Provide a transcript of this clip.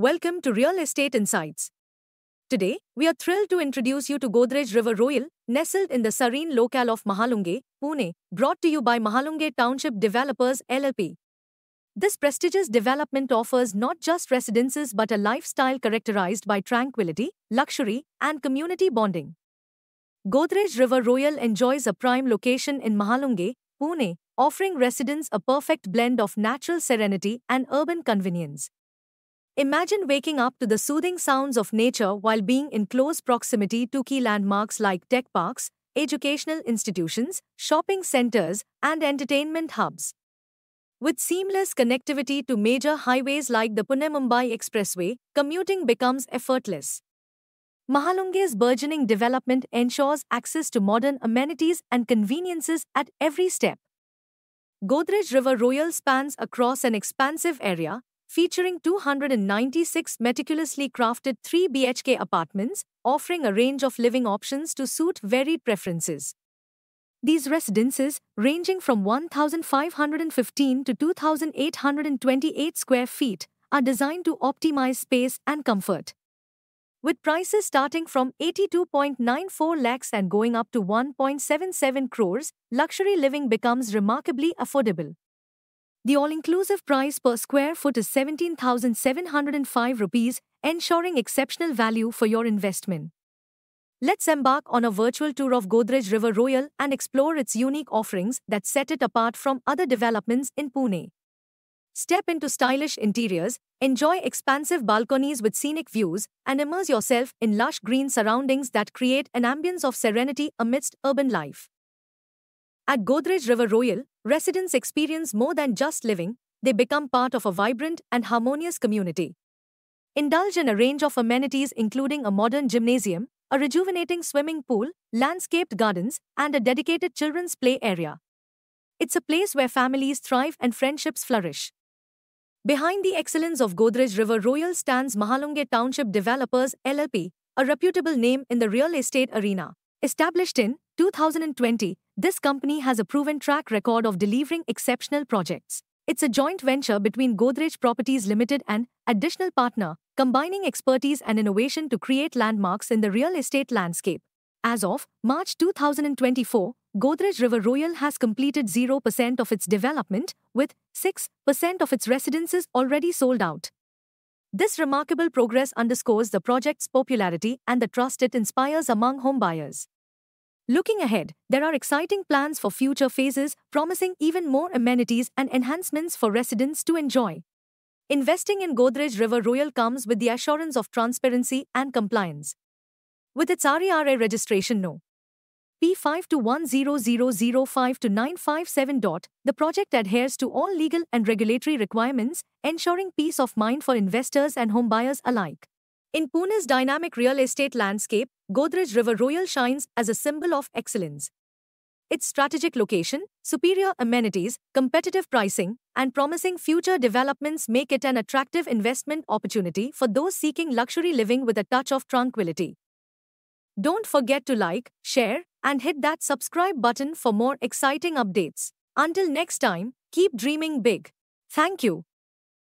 Welcome to Real Estate Insights. Today, we are thrilled to introduce you to Godrej River Royale, nestled in the serene locale of Mahalunge, Pune, brought to you by Mahalunge Township Developers LLP. This prestigious development offers not just residences but a lifestyle characterized by tranquility, luxury, and community bonding. Godrej River Royale enjoys a prime location in Mahalunge, Pune, offering residents a perfect blend of natural serenity and urban convenience. Imagine waking up to the soothing sounds of nature while being in close proximity to key landmarks like tech parks, educational institutions, shopping centers, and entertainment hubs. With seamless connectivity to major highways like the Pune Mumbai Expressway, commuting becomes effortless. Mahalunge's burgeoning development ensures access to modern amenities and conveniences at every step. Godrej River Royale spans across an expansive area, featuring 296 meticulously crafted 3 BHK apartments, offering a range of living options to suit varied preferences. These residences, ranging from 1,515 to 2,828 square feet, are designed to optimize space and comfort. With prices starting from 82.94 lakhs and going up to 1.77 crores, luxury living becomes remarkably affordable. The all-inclusive price per square foot is 17,705 rupees, ensuring exceptional value for your investment. Let's embark on a virtual tour of Godrej River Royale and explore its unique offerings that set it apart from other developments in Pune. Step into stylish interiors, enjoy expansive balconies with scenic views, and immerse yourself in lush green surroundings that create an ambience of serenity amidst urban life. At Godrej River Royale, residents experience more than just living, they become part of a vibrant and harmonious community. Indulge in a range of amenities including a modern gymnasium, a rejuvenating swimming pool, landscaped gardens, and a dedicated children's play area. It's a place where families thrive and friendships flourish. Behind the excellence of Godrej River Royale stands Mahalunge Township Developers LLP, a reputable name in the real estate arena. Established in 2020, this company has a proven track record of delivering exceptional projects. It's a joint venture between Godrej Properties Limited and additional partner, combining expertise and innovation to create landmarks in the real estate landscape. As of March 2024, Godrej River Royale has completed 0% of its development, with 6% of its residences already sold out. This remarkable progress underscores the project's popularity and the trust it inspires among homebuyers. Looking ahead, there are exciting plans for future phases, promising even more amenities and enhancements for residents to enjoy. Investing in Godrej River Royale comes with the assurance of transparency and compliance. With its RERA registration No. P5 to 10005 to 957. The project adheres to all legal and regulatory requirements, ensuring peace of mind for investors and homebuyers alike. In Pune's dynamic real estate landscape, Godrej River Royale shines as a symbol of excellence. Its strategic location, superior amenities, competitive pricing, and promising future developments make it an attractive investment opportunity for those seeking luxury living with a touch of tranquility. Don't forget to like, share, and hit that subscribe button for more exciting updates. Until next time, keep dreaming big. Thank you.